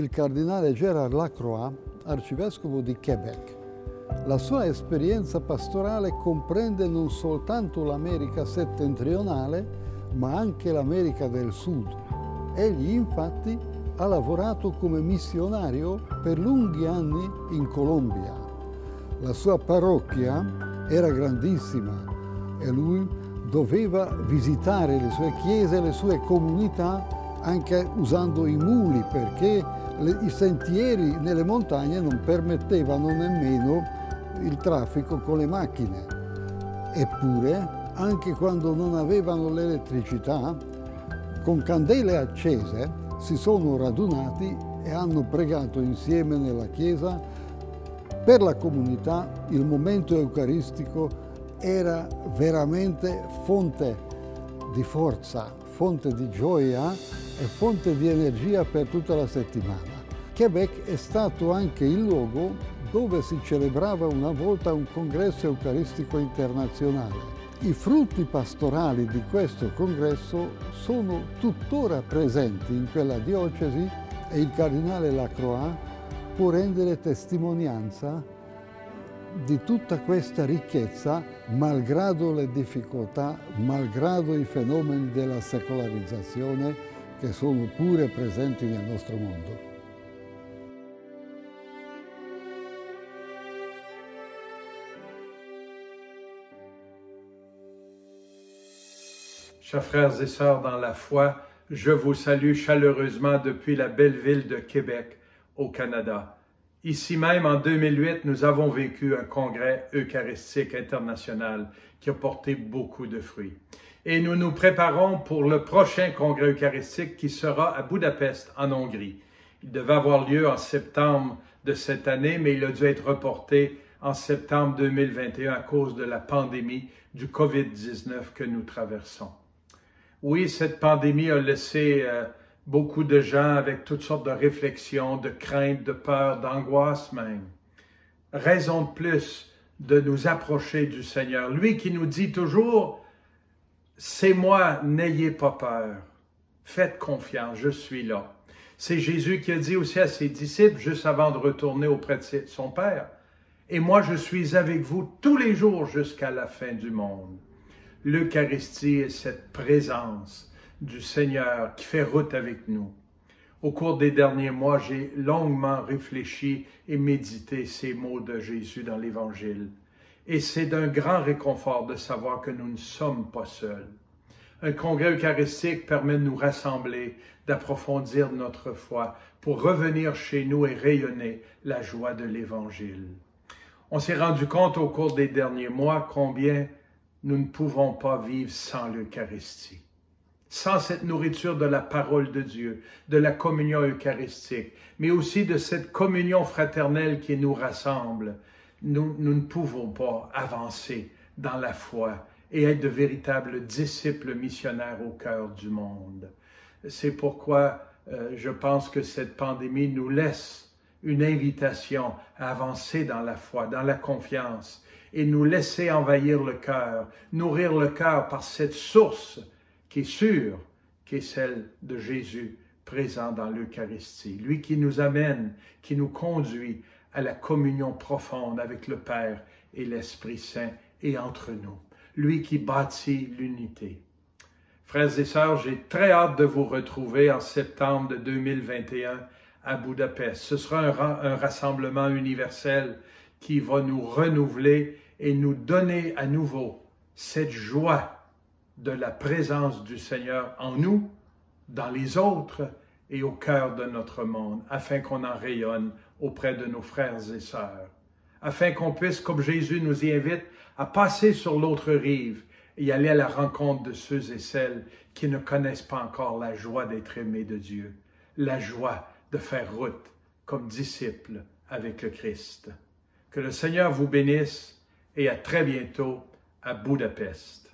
il cardinale Gérard Lacroix, arcivescovo di Quebec. La sua esperienza pastorale comprende non soltanto l'America settentrionale, ma anche l'America del Sud. Egli infatti ha lavorato come missionario per lunghi anni in Colombia. La sua parrocchia era grandissima e lui doveva visitare le sue chiese, le sue comunità anche usando i muli perché le, i sentieri nelle montagne non permettevano nemmeno il traffico con le macchine. Eppure, anche quando non avevano l'elettricità, con candele accese si sono radunati e hanno pregato insieme nella chiesa. Per la comunità il momento eucaristico era veramente fonte di forza, fonte di gioia e fonte di energia per tutta la settimana. Quebec è stato anche il luogo dove si celebrava una volta un congresso eucaristico internazionale. I frutti pastorali di questo congresso sono tuttora presenti in quella diocesi e il cardinale Lacroix può rendere testimonianza di tutta questa ricchezza, malgrado le difficoltà, malgrado i fenomeni della secolarizzazione che sono pure presenti nel nostro mondo. Chers frères et sœurs dans la foi, je vous salue chaleureusement depuis la belle ville de Québec, au Canada. Ici même, en 2008, nous avons vécu un congrès eucharistique international qui a porté beaucoup de fruits. Et nous nous préparons pour le prochain congrès eucharistique qui sera à Budapest, en Hongrie. Il devait avoir lieu en septembre de cette année, mais il a dû être reporté en septembre 2021 à cause de la pandémie du COVID-19 que nous traversons. Oui, cette pandémie a laissé euh, beaucoup de gens avec toutes sortes de réflexions, de craintes, de peurs, d'angoisse même. Raison de plus de nous approcher du Seigneur. Lui qui nous dit toujours, c'est moi, n'ayez pas peur. Faites confiance, je suis là. C'est Jésus qui a dit aussi à ses disciples, juste avant de retourner auprès de son Père, et moi je suis avec vous tous les jours jusqu'à la fin du monde l'Eucharistie est cette présence du Seigneur qui fait route avec nous. Au cours des derniers mois, j'ai longuement réfléchi et médité ces mots de Jésus dans l'Évangile. Et c'est d'un grand réconfort de savoir que nous ne sommes pas seuls. Un congrès eucharistique permet de nous rassembler, d'approfondir notre foi pour revenir chez nous et rayonner la joie de l'Évangile. On s'est rendu compte au cours des derniers mois combien nous ne pouvons pas vivre sans l'Eucharistie. Sans cette nourriture de la parole de Dieu, de la communion eucharistique, mais aussi de cette communion fraternelle qui nous rassemble, nous, ne pouvons pas avancer dans la foi et être de véritables disciples missionnaires au cœur du monde. C'est pourquoi euh, je pense que cette pandémie nous laisse une invitation à avancer dans la foi, dans la confiance et nous laisser envahir le cœur, nourrir le cœur par cette source qui est sûre, qui est celle de Jésus présent dans l'Eucharistie, lui qui nous amène, qui nous conduit à la communion profonde avec le Père et l'Esprit Saint et entre nous, lui qui bâtit l'unité. Frères et sœurs, j'ai très hâte de vous retrouver en septembre de 2021 à Budapest. Ce sera un, un rassemblement universel qui va nous renouveler et nous donner à nouveau cette joie de la présence du Seigneur en nous, dans les autres et au cœur de notre monde, afin qu'on en rayonne auprès de nos frères et sœurs, afin qu'on puisse, comme Jésus nous y invite, à passer sur l'autre rive et aller à la rencontre de ceux et celles qui ne connaissent pas encore la joie d'être aimés de Dieu, la joie de faire route comme disciples avec le Christ. Que le Seigneur vous bénisse et à très bientôt à Budapest.